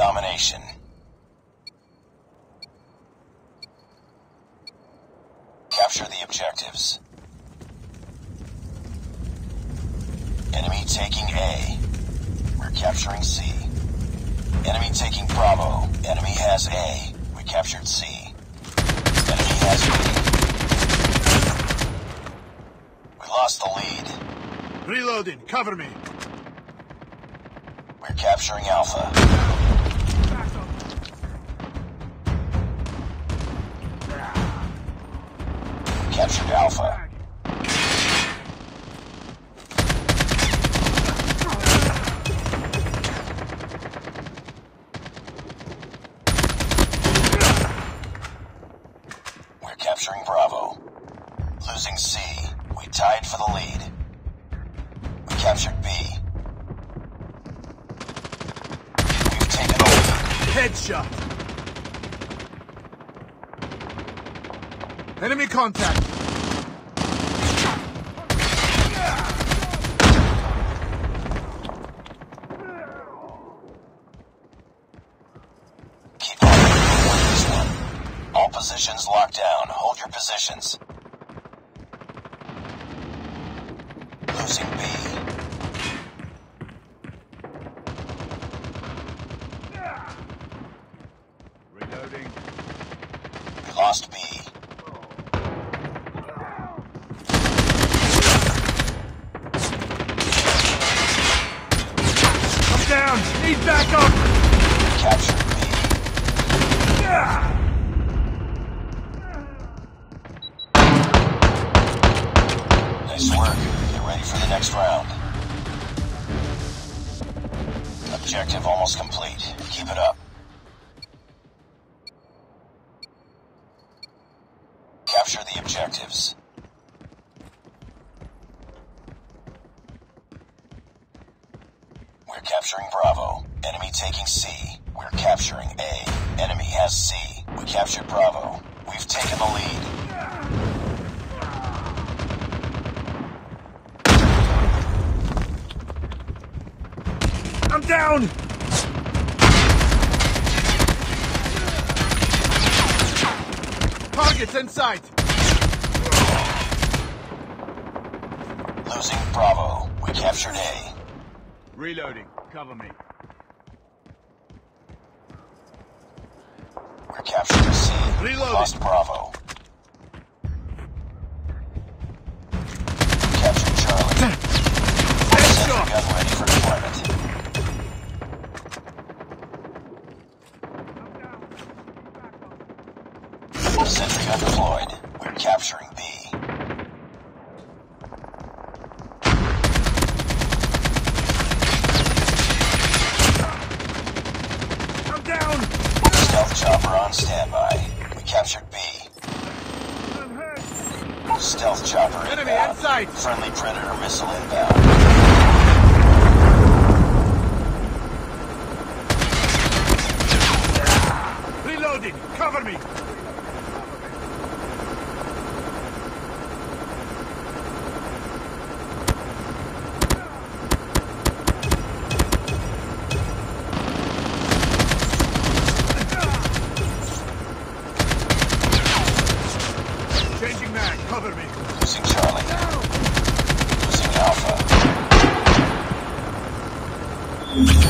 domination. Capture the objectives. Enemy taking A. We're capturing C. Enemy taking Bravo. Enemy has A. We captured C. Enemy has B. We lost the lead. Reloading. Cover me. We're capturing Alpha. Captured Alpha. We're capturing Bravo. Losing C. We tied for the lead. We captured B. We've taken lead. Headshot. Enemy contact. Keep on with this one. All positions locked down. Hold your positions. Losing B. Reloading. Lost B. I'm down. Need backup. Captured B. Nice work. Get ready for the next round. Objective almost complete. Keep it up. Capture the objectives. We're capturing Bravo. Enemy taking C. We're capturing A. Enemy has C. We captured Bravo. We've taken the lead. I'm down. Targets in sight. Losing Bravo. We captured A. Reloading. Cover me. We're capturing C. We Reloading. lost Bravo. Captured Charlie. Headshot. gun ready for deployment. Sentry gun deployed. We're capturing B. I'm down. Stealth chopper on standby. We captured B. Stealth chopper Enemy inbound. in sight. Friendly Predator missile inbound. Reloading. Cover me. Cover me. Losing Charlie. Losing Alpha.